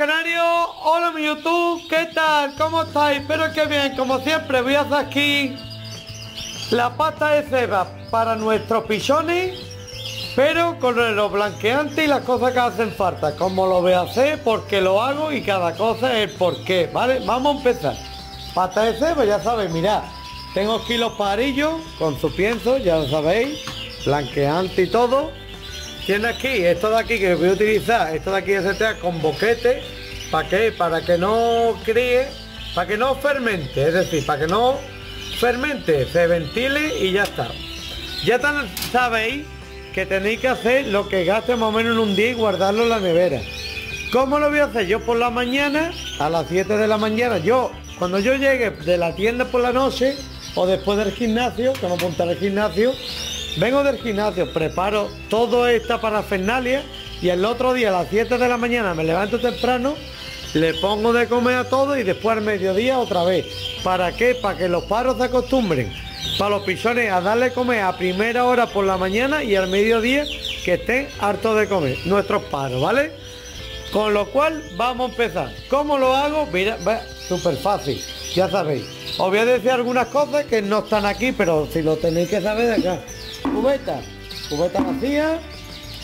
Canarios, hola mi YouTube, ¿qué tal? ¿Cómo estáis? Espero que bien, como siempre voy a hacer aquí la pasta de ceba para nuestros pichones, pero con los blanqueantes y las cosas que hacen falta, como lo voy a hacer, porque lo hago y cada cosa es el por qué, ¿vale? Vamos a empezar. Pasta de ceba, ya sabéis, mirad, tengo aquí los parillos con su pienso, ya lo sabéis, blanqueante y todo tiene aquí, esto de aquí que voy a utilizar, esto de aquí STA con boquete, ¿para qué? Para que no críe, para que no fermente, es decir, para que no fermente, se ventile y ya está. Ya sabéis que tenéis que hacer lo que gaste más o menos en un día y guardarlo en la nevera. ¿Cómo lo voy a hacer? Yo por la mañana, a las 7 de la mañana, yo, cuando yo llegue de la tienda por la noche, o después del gimnasio, que me apuntar al gimnasio, Vengo del gimnasio, preparo toda esta parafernalia y el otro día a las 7 de la mañana me levanto temprano, le pongo de comer a todo y después al mediodía otra vez. ¿Para qué? Para que los paros se acostumbren. Para los pichones a darle comer a primera hora por la mañana y al mediodía que estén hartos de comer. Nuestros paros, ¿vale? Con lo cual vamos a empezar. ¿Cómo lo hago? Mira, súper fácil, ya sabéis. Os voy a decir algunas cosas que no están aquí, pero si lo tenéis que saber de acá. Cubeta, cubeta vacía.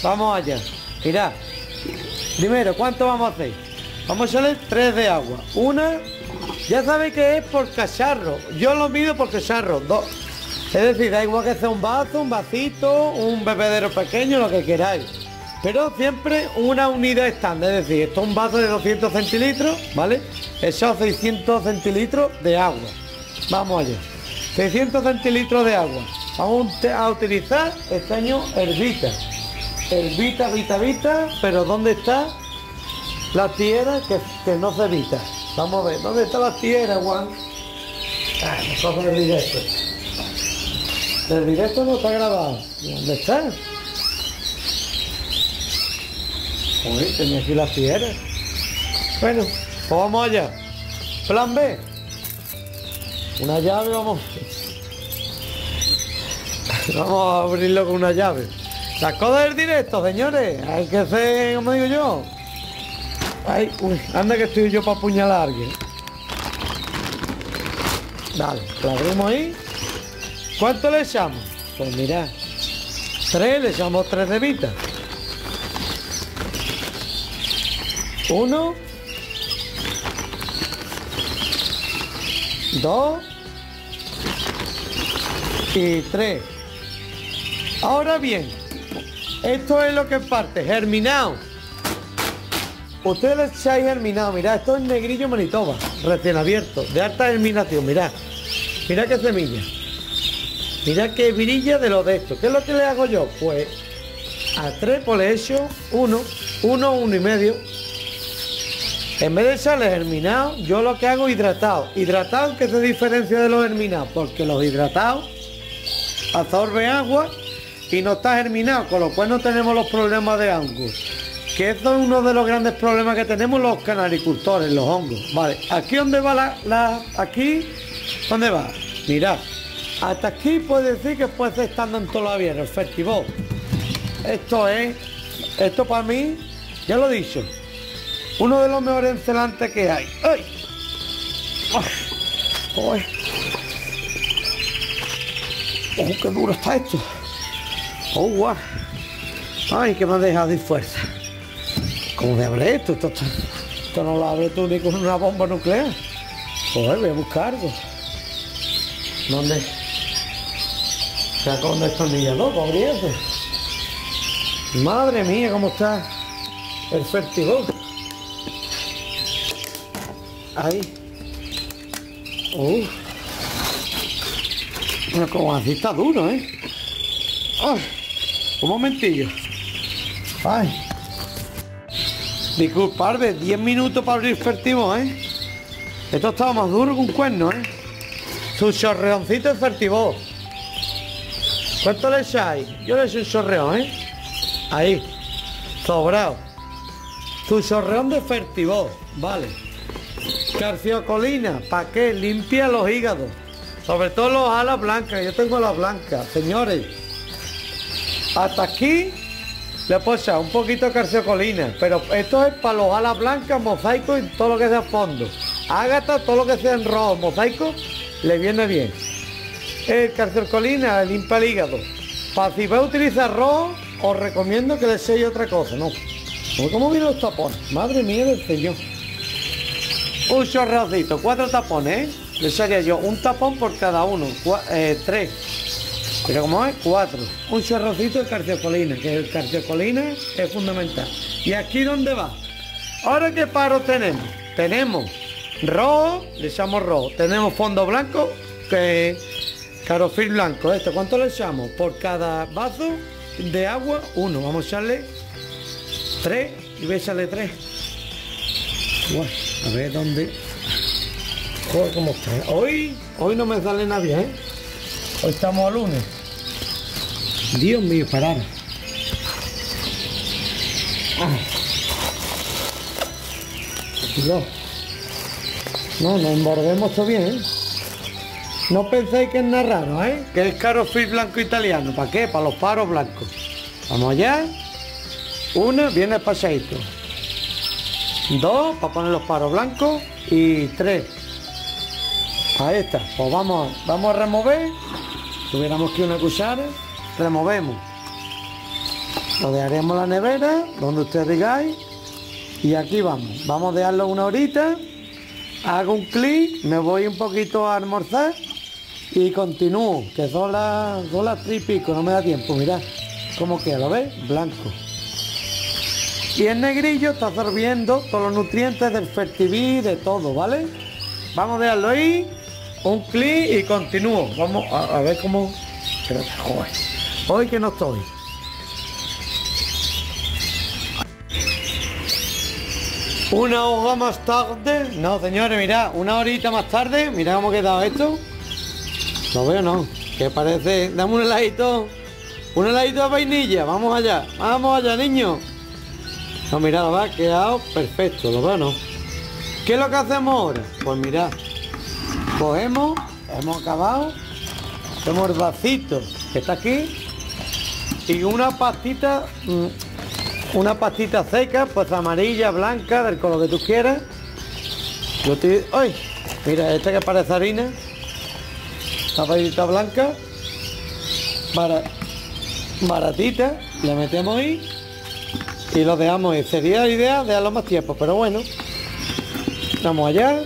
Vamos allá. Mirad. Primero, ¿cuánto vamos a hacer? Vamos a echarle tres de agua. Una, ya sabéis que es por cacharro. Yo lo mido por cacharro. Dos. Es decir, da igual que sea un vaso, un vasito, un bebedero pequeño, lo que queráis. Pero siempre una unidad estándar. Es decir, esto es un vaso de 200 centilitros, ¿vale? Eso 600 centilitros de agua. Vamos allá. 600 centilitros de agua. Vamos a utilizar estaño herbita. Herbita, vita, vita, pero ¿dónde está la tierra que, no se evita? Vamos a ver, ¿dónde está la tierra, Juan? Ah, el directo. El directo no está grabado. ¿Dónde está? Uy, tenía aquí la tierra. Bueno, pues vamos allá. Plan B. Una llave, vamos. Vamos a abrirlo con una llave. Las cosas del directo, señores. Hay que hacer, como digo yo. Ay, uy, anda que estoy yo para apuñalar a alguien. Dale, lo abrimos ahí. ¿Cuánto le echamos? Pues mira, tres, le echamos tres de vita. Uno. Dos. Y tres. Ahora bien, esto es lo que parte, germinado. Ustedes le echáis germinado, mirad, esto es negrillo Manitoba, recién abierto, de alta germinación, mirad. Mirad qué semilla. Mirad qué virilla de lo de esto. ¿Qué es lo que le hago yo? Pues a tres echo uno, uno, uno y medio. En vez de echarle germinado, yo lo que hago hidratado. Hidratado, ¿qué se diferencia de los germinados? Porque los hidratados absorben agua y no está germinado, con lo cual no tenemos los problemas de hongos. Que eso es uno de los grandes problemas que tenemos los canaricultores, los hongos. Vale, aquí donde va la, aquí, ¿dónde va? Mirad, hasta aquí puede decir que puede estar estando en todavía el festival. Esto es, esto para mí, ya lo he dicho, uno de los mejores encelantes que hay. ¡Ay! ¡Oh, qué duro está esto! Oh, wow. Ay, que me ha dejado de fuerza. ¿Cómo me abre esto? Esto, no lo abre tú ni con una bomba nuclear. Joder, voy a buscar algo. ¿Dónde? ¿Saco dónde destornillador para abrir eso? Madre mía, cómo está el fertigón. Ahí. Uf. Pero como así está duro, ¿eh? Ay. Un momentillo. Ay. Disculpadme, 10 minutos para abrir fertivo, ¿eh? Esto estaba más duro que un cuerno, ¿eh? Su chorreoncito de fertivo. ¿Cuánto le echáis? Yo le echo un chorreón, ¿eh? Ahí. Sobrado. Su chorreón de fertivo. Vale. Calciocolina. ¿Para qué? Limpia los hígados. Sobre todo los alas blancas. Yo tengo las blancas, señores. Hasta aquí Le puedo echar un poquito de calcecolina, pero esto es para los alas blancas, mosaico y todo lo que sea fondo. Ágata, todo lo que sea en rojo, mosaico, le viene bien. El calcecolina limpia el hígado. Para si va a utilizar rojo, os recomiendo que le echéis otra cosa, ¿no? ¿Cómo vienen los tapones? Madre mía del señor. Un chorrocito, cuatro tapones, ¿eh? Le echaría yo un tapón por cada uno, eh, tres. Pero como es, cuatro. Un chorrocito de carciocolina, que el carciocolina es fundamental. ¿Y aquí dónde va? Ahora qué paro tenemos. Tenemos rojo, le echamos rojo. Tenemos fondo blanco, que carofil blanco. Esto, ¿cuánto le echamos? Por cada vaso de agua, uno. Vamos a echarle tres y voy a tres. a ver dónde. ¿Cómo está? Hoy, hoy no me sale nada bien, ¿eh? Hoy estamos a lunes. Dios mío, parar. No, no, nos embordemos todo bien, ¿eh? No penséis que es nada raro, ¿eh? Que es caro fil blanco italiano. ¿Para qué? Para los paros blancos. Vamos allá. Una, viene paseito. Dos, para poner los paros blancos. Y tres. Ahí está. Pues vamos, vamos a remover. Tuviéramos que una cuchara removemos. Lo dejaremos la nevera, donde ustedes digáis. Y aquí vamos. Vamos a dejarlo una horita. Hago un clic, me voy un poquito a almorzar y continúo, que son las, son las tres y pico, no me da tiempo, mirad cómo queda, ¿lo veis? Blanco. Y el negrillo está absorbiendo todos los nutrientes del fertiví, de todo, ¿vale? Vamos a dejarlo ahí, un clic y continúo. Vamos a, ver cómo... Joder. Hoy que no estoy. Una hora más tarde. No, señores, mirad, una horita más tarde. Mirad cómo ha quedado esto. Lo veo, no. Que parece. Dame un heladito. Un heladito de vainilla. Vamos allá. Vamos allá, niño. No, mirad, va, ha quedado perfecto. Lo veo, no. ¿Qué es lo que hacemos ahora? Pues mirad. Cogemos. Hemos acabado. Hacemos el vasito que está aquí y una pastita, mm, una pastita seca, pues amarilla, blanca, del color que tú quieras. Yo ¡Ay! Mira, esta que parece harina, la pastita blanca, baratita, la metemos ahí y lo dejamos ahí. Sería la idea de darlo más tiempo, pero bueno, vamos allá.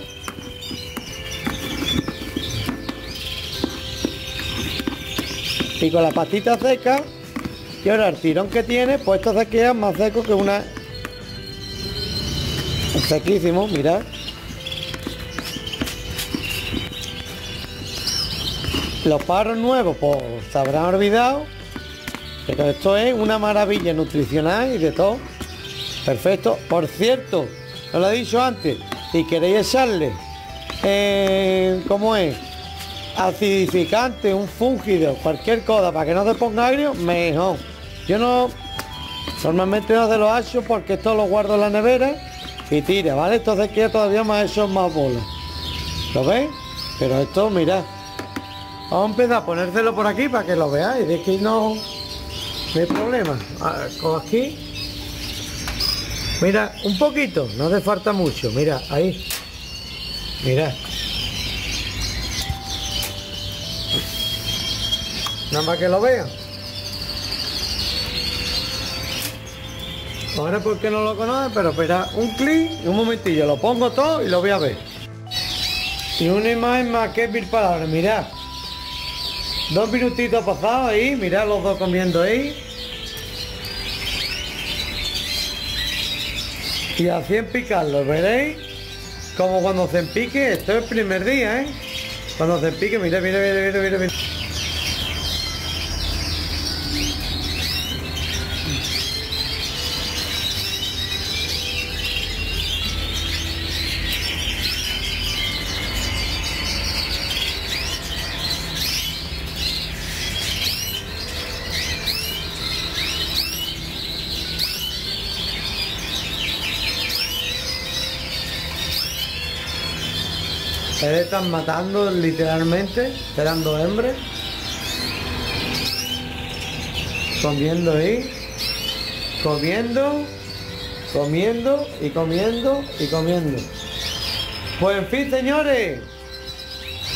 Y con la pastita seca y ahora el tirón que tiene, pues esto se queda más seco que una... Sequísimo, mirad. Los paros nuevos, pues se habrán olvidado. Pero esto es una maravilla nutricional y de todo. Perfecto. Por cierto, os lo he dicho antes, si queréis echarle, eh, ¿cómo es? Acidificante, un fúngido, cualquier cosa para que no se ponga agrio, mejor. Yo no, normalmente no se lo porque esto lo guardo en la nevera y tira, ¿vale? Entonces queda todavía más hecho más bolas. ¿Lo veis? Pero esto, mirad. Vamos a empezar a ponérselo por aquí para que lo veáis. De que no, no hay problema. Con aquí. Mira, un poquito, no hace falta mucho. Mira, ahí. Mira. Nada más que lo vean. Ahora porque no lo conoce, pero espera un clic y un momentillo, lo pongo todo y lo voy a ver. Y una imagen más que mil palabras, mirad. Dos minutitos pasados ahí, mirad los dos comiendo ahí. Y así en picarlo, veréis como cuando se empique, esto es el primer día, ¿eh? Cuando se empique, mira, mira, mira, mira, mira. Están matando literalmente, esperando hembres. Comiendo ahí. comiendo, comiendo y comiendo y comiendo. Pues en fin, señores,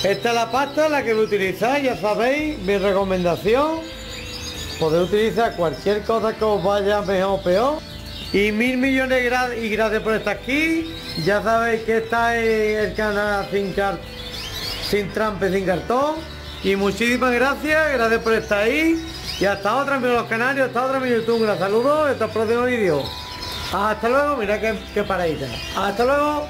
esta es la pasta, la que voy a ya sabéis, mi recomendación. Podéis utilizar cualquier cosa que os vaya mejor o peor. Y mil millones de y gracias por estar aquí. Ya sabéis que está el canal sin, car sin trampa sin cartón. Y muchísimas gracias, gracias por estar ahí. Y hasta otra, amigos los canarios, hasta otra, mi YouTube. Un gran saludo, hasta el próximo vídeo. Hasta luego, mira qué, qué paraíso. Hasta luego.